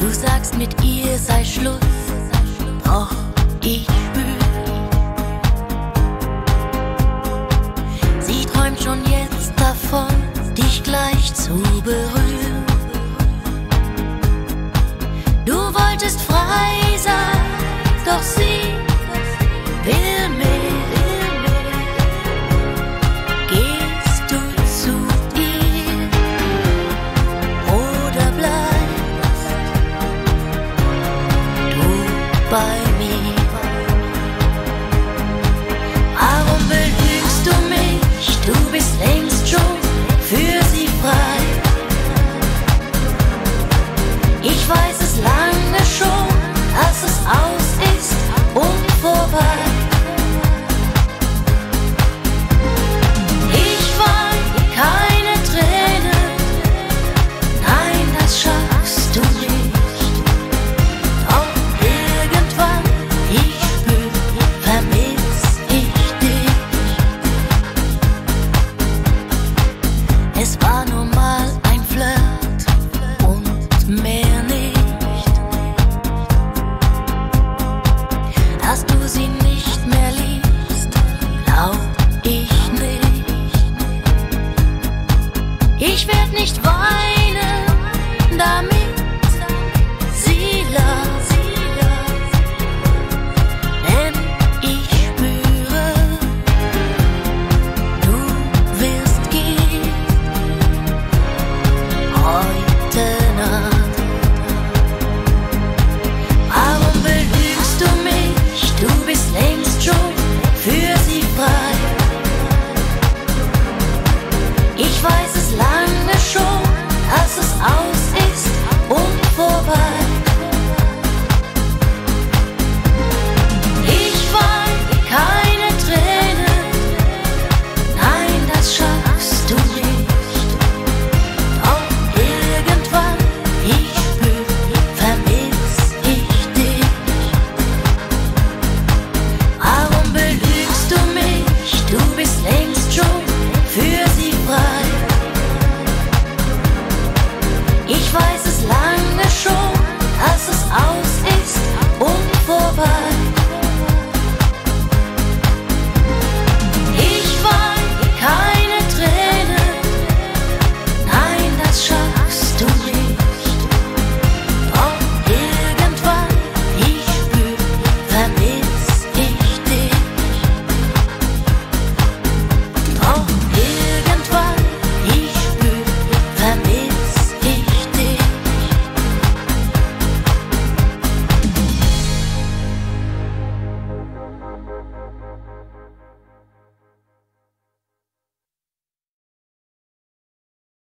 Du sagst, mit ihr sei Schluss, doch ich spür. Sie träumt schon jetzt davon, dich gleich zu berühren. Bye.